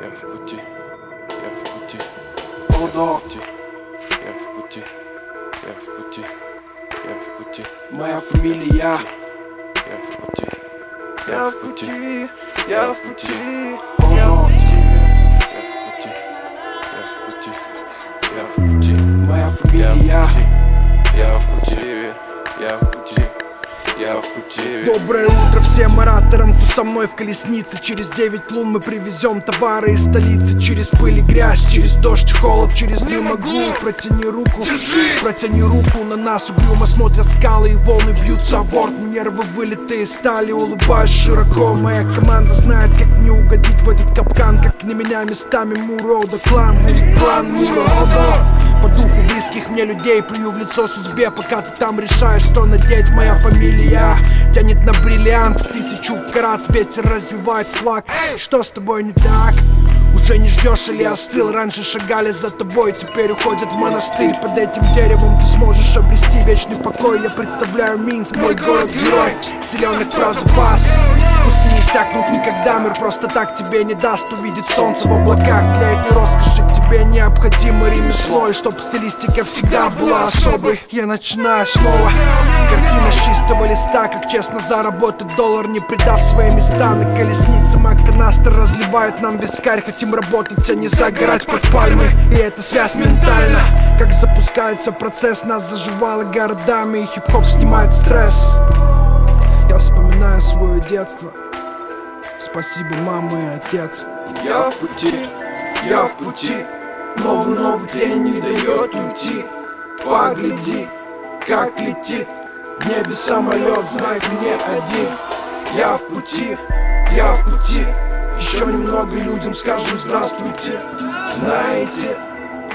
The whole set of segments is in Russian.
я в пути, я в пути, пути, я в пути, я в пути, я в пути, моя фамилия я в пути, Я в пути, я в пути, я в пути, я в пути, я в пути, моя я в фамилия пути, я в пути, я в пути, я в пути. Доброе утро всем ораторам, кто со мной в колеснице. Через девять лун мы привезем товары из столицы. Через пыль и грязь, через дождь холод, через не могу Протяни руку, протяни руку на нас. Угрюмо смотрят скалы и волны бьются о борт. Нервы вылитые стали, улыбаюсь широко. Моя команда знает, как не угодить в этот капкан. Как не меня местами Муро, да клан, клан Муро По духу близких мне людей Плюю в лицо судьбе, пока ты там решаешь, что надеть. Моя фамилия тянет на бриллиант В тысячу карат. Ветер развивает флаг. Что с тобой не так? Уже не ждешь или остыл? Раньше шагали за тобой, теперь уходят в монастырь. Под этим деревом ты сможешь обрести вечный покой. Я представляю Минск, мой город-герой Силен про запас Пусть не иссякнут никогда Мир просто так тебе не даст увидеть солнце в облаках. Для этой роскоши тебе необходимо ремесло И чтоб стилистика всегда была особой. Я начинаю снова. Картина с чистого листа Как честно заработать доллар Не придав свои места. На колеснице Макканастер разливает нам вискарь. Хотим работать, а не загорать под пальмой И эта связь ментальна. Как запускается процесс Нас заживало городами И хип-хоп снимает стресс. Я вспоминаю свое детство. Спасибо, мама и отец. Я в пути, я в пути Новый новый день не дает уйти. Погляди, как летит. В небе самолет, знай, ты не один. Я в пути, я в пути. Еще немного людям скажем здравствуйте. Знаете,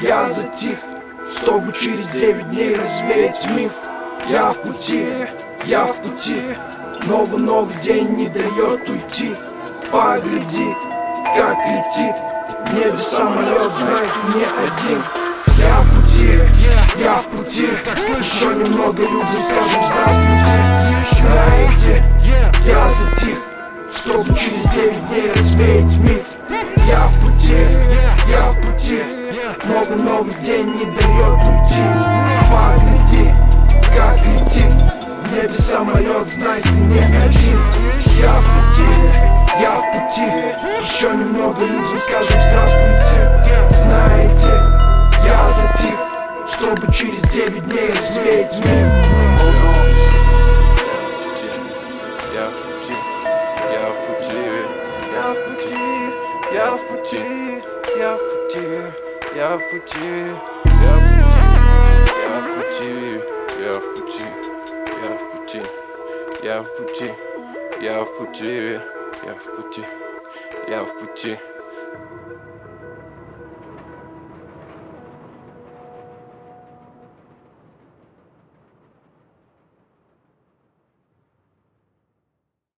я затих Чтобы через девять дней развеять миф. Я в пути, я в пути. Новый новый день не дает уйти. Погляди, как летит В небе самолет, знай, ты не один. Я в пути, я в пути. Еще немного людям скажем здравствуйте. Знаете, я затих Чтобы через девять дней развеять миф. Я в пути, я в пути. Новый новый день не дает уйти. Погляди, как летит В небе самолет, знай, ты не один. Я в пути, я в пути Еще немного людям скажем здравствуйте Знаете, я затих Чтобы через девять дней развеять миф я в пути, я в пути, я в пути, я в пути, я в пути, я в пути, я в пути, я в пути, я в пути, я в пути, я в пути.